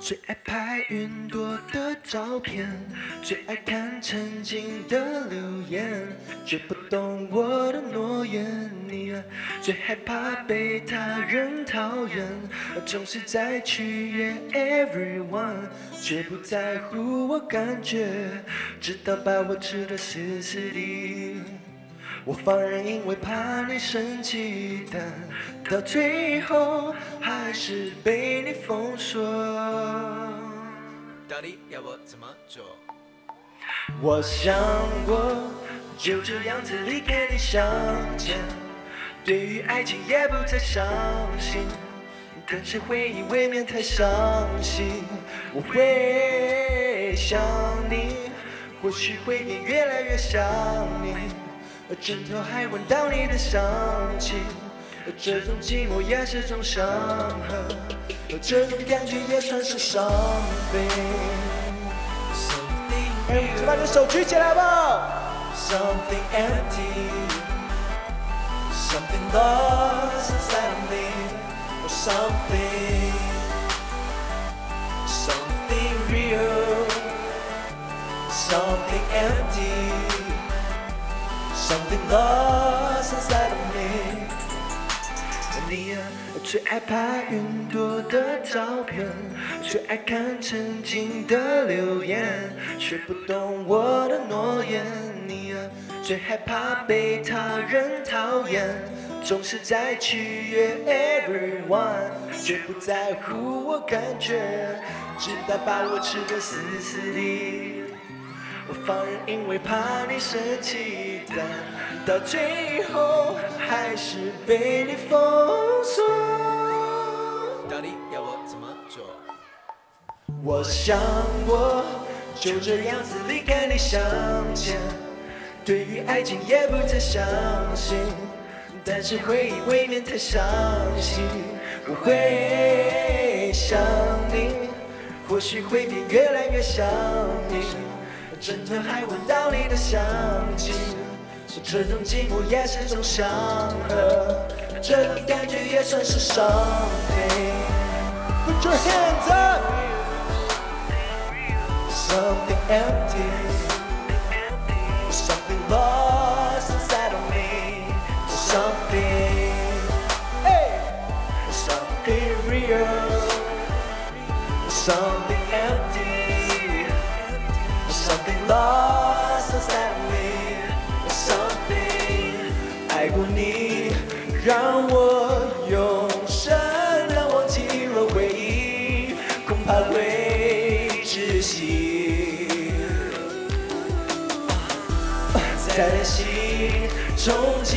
最爱拍云朵的照片，最爱看曾经的留言，却不懂我的诺言。你啊，最害怕被他人讨厌，总是在取悦 everyone，却不在乎我感觉，直到把我吃得死死的。我放任，因为怕你生气，但到最后还是被你封锁。到底要我怎么做？我想过就这样子离开你相见，对于爱情也不再相信，但是回忆未免太伤心。我会想你，或许会变越来越想你。枕头还闻到你的香气，这种寂寞也是种伤痕，这种感觉也算是伤悲。哎，请把你的手举起来吧。Something empty, something lost inside of me, or something, something real, something empty. Something lost inside of me。你啊，最爱拍云朵的照片，最爱看曾经的留言，却不懂我的诺言。你啊，最害怕被他人讨厌，总是在取悦 everyone，却不在乎我感觉，直到把我吃得死死的。我放任，因为怕你生气，但到最后还是被你封锁。到底要我怎么做？我想过就这样子离开你相见，对于爱情也不再相信，但是回忆未免太伤心。我会想你，或许会变越来越想你。枕头还闻到你的香气，这种寂寞也是种伤痕，这种感觉也算是伤悲。Put your hands up. Something empty, something lost inside of me, something, hey, something real, something empty. Something lost inside of me, something 爱过你，让我永生难忘记。若回忆，恐怕会窒息。在担心，憧憬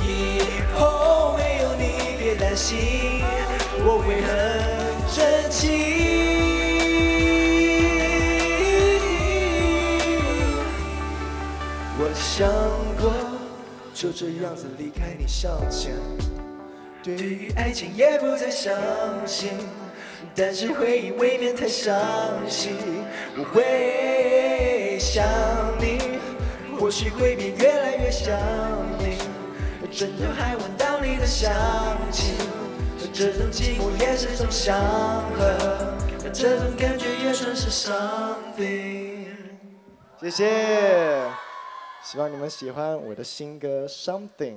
以后没有你，别担心，我会很珍惜。想过就这样子离开你向前，对于爱情也不再相信，但是回忆未免太伤心。我会想你，或许会变越来越想你，枕头还闻到你的香气，这种寂寞也是种伤痕，这种感觉也算是 something。谢谢，希望你们喜欢我的新歌《Something》。